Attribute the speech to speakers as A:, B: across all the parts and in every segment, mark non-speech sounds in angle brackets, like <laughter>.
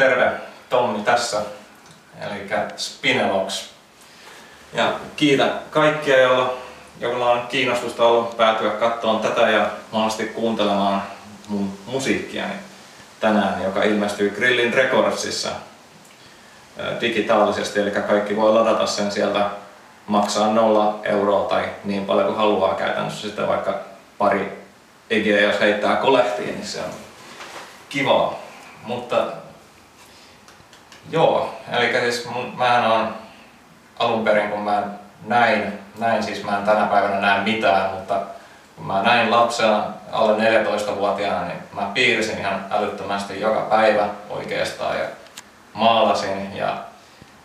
A: terve! Tommi tässä, eli Spinelox. Ja kiitän kaikkia, joilla, joilla on kiinnostusta ollut päätyä katsomaan tätä ja mahdollisesti kuuntelemaan mun musiikkiani tänään, joka ilmestyy Grillin Recordsissa digitaalisesti, eli kaikki voi ladata sen sieltä maksaa nolla euroa tai niin paljon kuin haluaa käytännössä sitten vaikka pari egeä, jos heittää kolehtiin, niin se on kivaa. Mutta joo, eli siis mun, mähän on alun perin kun mä näin, näin siis mä en tänä päivänä näe mitään, mutta kun mä näin lapsena alle 14-vuotiaana, niin mä piirsin ihan älyttömästi joka päivä oikeastaan ja maalasin ja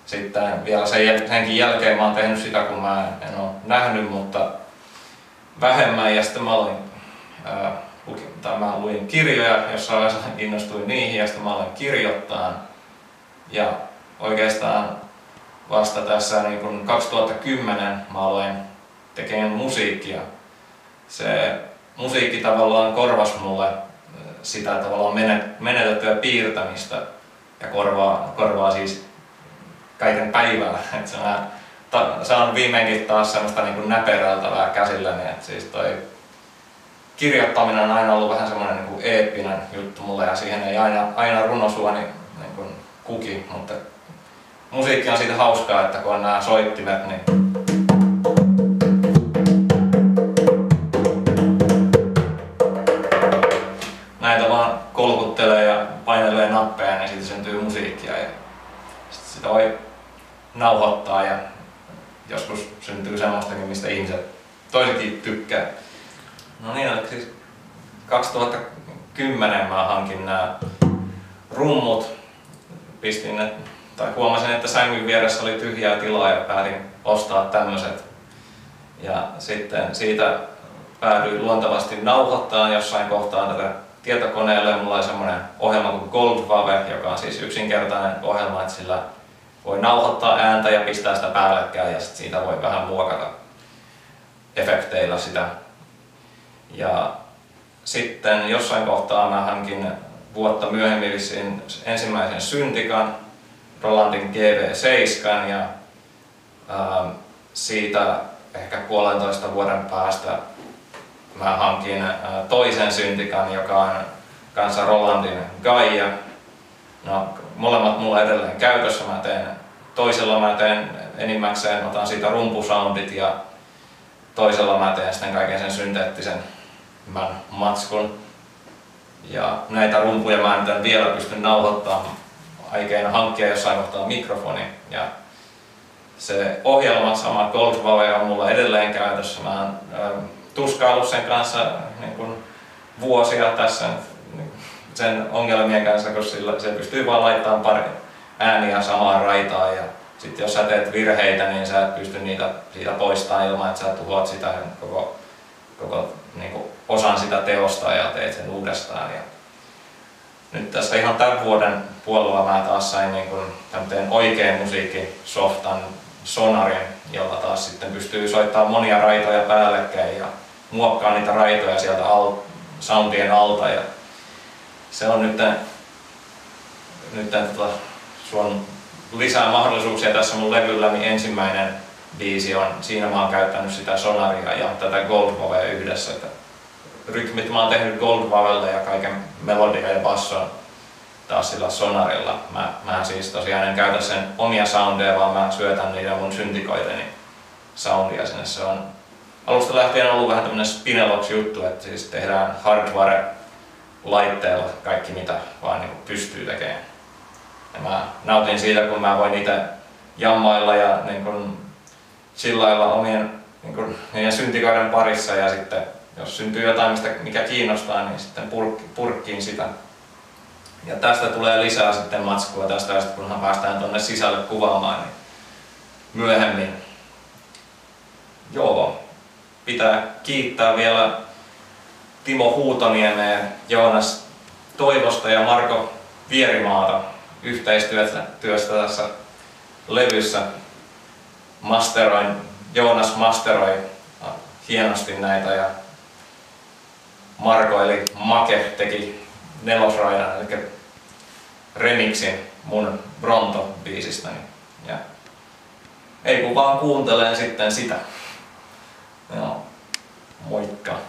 A: sitten vielä sen, senkin jälkeen mä oon tehnyt sitä, kun mä en ole nähnyt, mutta vähemmän ja sitten mä olin ää, tai mä luin kirjoja, jossa innostuin niihin ja sitten mä aloin kirjoittaa. Ja oikeastaan vasta tässä niin kun 2010 mä aloin tekemään musiikkia. Se musiikki tavallaan korvas mulle sitä tavallaan menetettyä piirtämistä ja korvaa, korvaa siis kaiken päivällä. <laughs> Et se on, ta, saan viimeinkin taas semmoista niin kuin näperältävää käsilläni. Et siis toi kirjoittaminen on aina ollut vähän semmoinen niin eeppinen juttu mulle ja siihen ei aina, aina runosuoni niin kuki, mutta musiikki on siitä hauskaa, että kun on nämä soittimet, niin näitä vaan kolkuttelee ja painelee nappeja, niin siitä syntyy musiikkia ja sitä voi nauhoittaa ja joskus syntyy semmoistakin, mistä ihmiset toisetkin tykkää. No niin, siis 2010 mä hankin nämä rummut, pistin ne, tai huomasin, että sängyn vieressä oli tyhjää tilaa ja päätin ostaa tämmöiset. Ja sitten siitä päädyin luontevasti nauhoittaa jossain kohtaa tätä tietokoneelle. Mulla oli semmoinen ohjelma kuin Goldwave, joka on siis yksinkertainen ohjelma, että sillä voi nauhoittaa ääntä ja pistää sitä päällekkäin ja sitten siitä voi vähän muokata efekteillä sitä ja sitten jossain kohtaa mä hankin vuotta myöhemmin vissiin ensimmäisen syntikan, Rolandin GV7 ja ää, siitä ehkä puolentoista vuoden päästä mä hankin ää, toisen syntikan, joka on kanssa Rolandin Gaia. No, molemmat mulla edelleen käytössä. Mä teen, toisella mä teen enimmäkseen, otan siitä rumpusoundit ja toisella mä teen sitten kaiken sen synteettisen matskun. Ja näitä rumpuja mä en vielä pysty nauhoittamaan. Aikeina hankkia jossain kohtaa mikrofoni. Ja se ohjelma, sama Goldwave on mulla edelleen käytössä. Mä oon tuskaillut sen kanssa niin kuin vuosia tässä niin sen ongelmien kanssa, koska sillä se pystyy vaan laittamaan pari ääniä samaan raitaan ja sitten jos sä teet virheitä, niin sä et pysty niitä siitä poistamaan ilman, että sä tuhoat sitä koko, koko osan sitä teosta ja teet sen uudestaan. Ja nyt tässä ihan tämän vuoden puolella mä taas sain niin kuin oikean musiikkisoftan sonarin, jolla taas sitten pystyy soittamaan monia raitoja päällekkäin ja muokkaa niitä raitoja sieltä al, soundien alta. Ja se on nyt, nyt tota, suon lisää mahdollisuuksia tässä mun levyllä, niin ensimmäinen biisi on, siinä mä oon käyttänyt sitä sonaria ja tätä Goldwavea yhdessä. Että rytmit mä oon tehnyt Goldwavelle ja kaiken melodia ja basson taas sillä sonarilla. Mä, mä siis tosiaan en käytä sen omia soundeja, vaan mä syötän niitä mun syntikoiteni soundia sinne. Se on alusta lähtien ollut vähän tämmönen Spinelox juttu, että siis tehdään hardware laitteella kaikki mitä vaan niin pystyy tekemään. Ja mä nautin siitä, kun mä voin niitä jammailla ja niin kun chillailla omien niin kun, niiden syntikoiden parissa ja sitten jos syntyy jotain, mistä, mikä kiinnostaa, niin sitten purk, purkkiin sitä. Ja tästä tulee lisää sitten matskua tästä ja sitten kunhan päästään tuonne sisälle kuvaamaan, niin myöhemmin. Joo, pitää kiittää vielä Timo Huutoniemeä, Joonas Toivosta ja Marko Vierimaata yhteistyöstä työstä tässä levyssä. Masteroin, Joonas masteroi hienosti näitä ja Marko eli Make teki nelosraidan, eli remixin mun Bronto-biisistäni. Ja ei kun vaan kuuntelee sitten sitä. Joo, moikka!